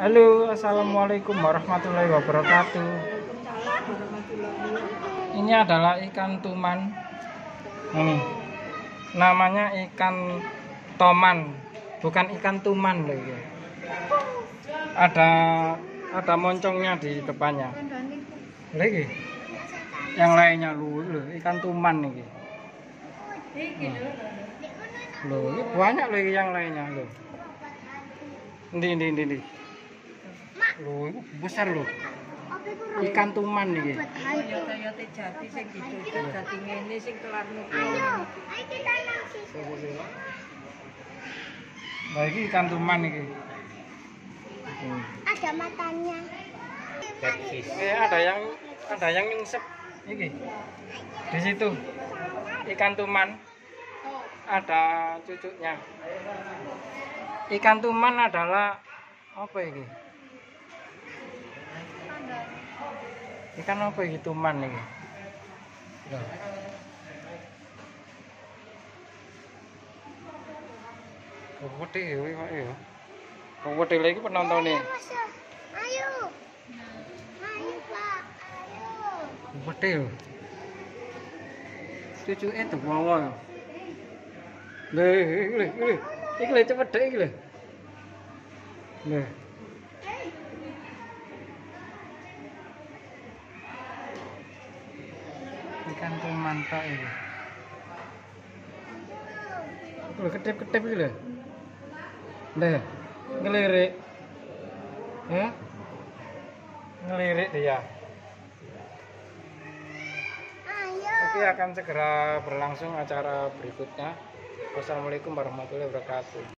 Halo, assalamualaikum warahmatullahi wabarakatuh. Ini adalah ikan tuman. Ini namanya ikan toman, bukan ikan tuman loh ini. Ada ada moncongnya di depannya. Lagi yang lainnya lu, lu ikan tuman nih. Loh, banyak lagi yang lainnya loh. Ini, ini, ini. Loh, besar loh. Ikan tuman nih. Kaya-kaya jati sing dicocok dadi ngene sing kelar nuku. Ayo kita nangis. Nah, ini ikan tuman nih. Ada matanya. Eh, ada yang ada yang nyungsep iki. Di situ. Ikan tuman. Ada cucuknya. Ikan tuman adalah apa ini? ini kan apa hituman Kok kuwati ini pak ya kuwati lagi iki nih ayo ayo. Pak. Ayo. Kuwati ya. Cucu itu bawa ya ini iki ini cepet iki ini ini Ikan tuman tok iki. Iki lho ketip-ketip iki lho. Leh. Ngelirik. Ya? Ngelirik dia. Ayo. Oke akan segera berlangsung acara berikutnya. Wassalamualaikum warahmatullahi wabarakatuh.